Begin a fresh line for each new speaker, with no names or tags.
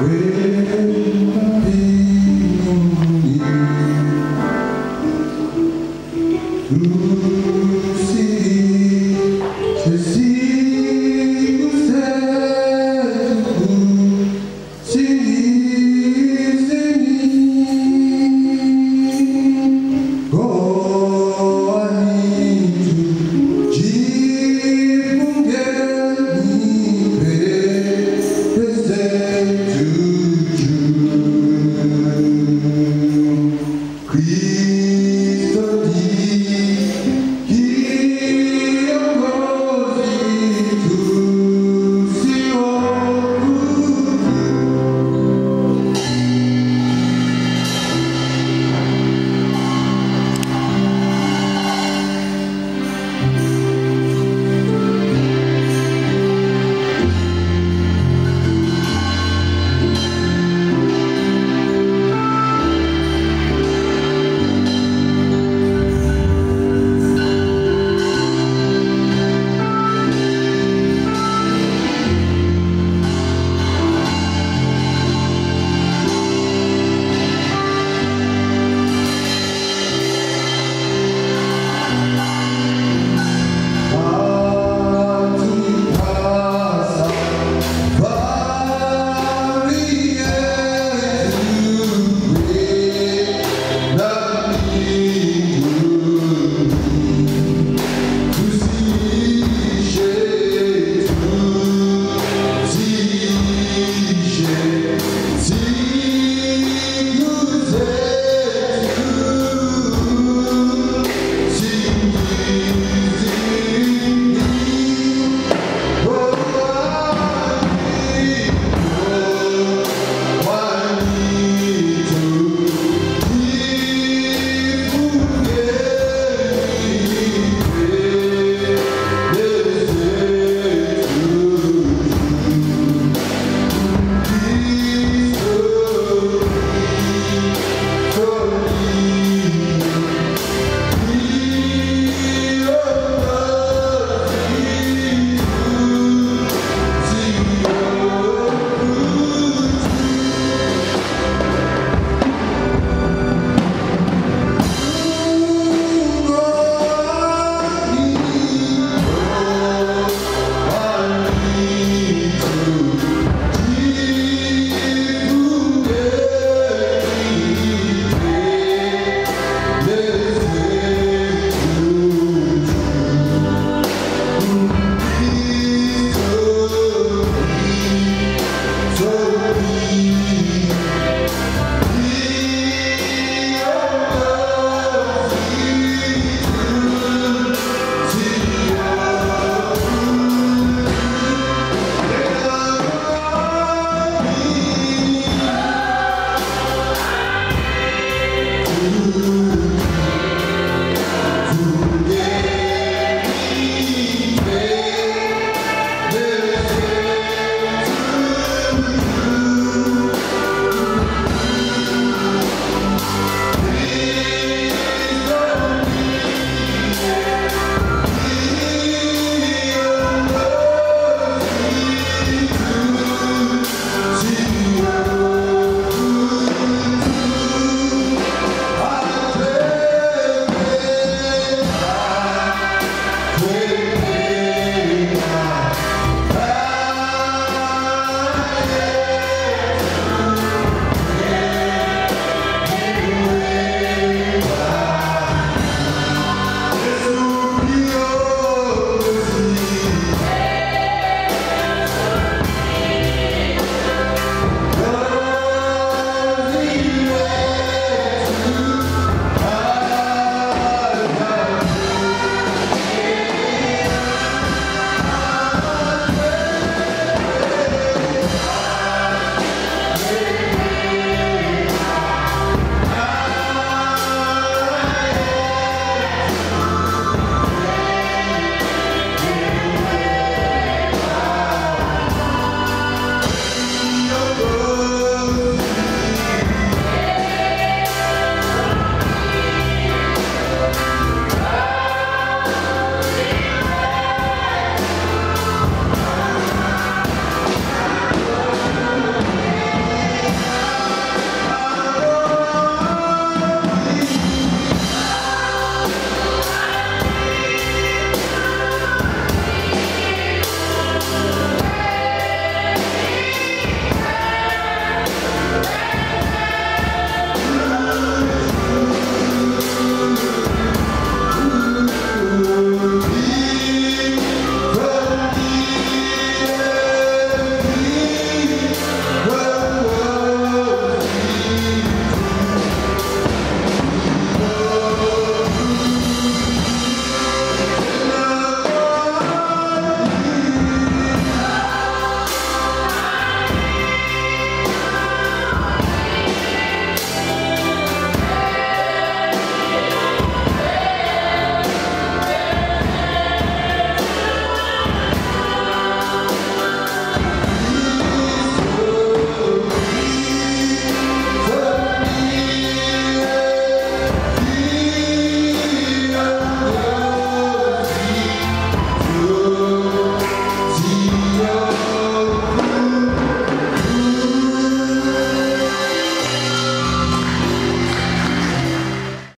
We.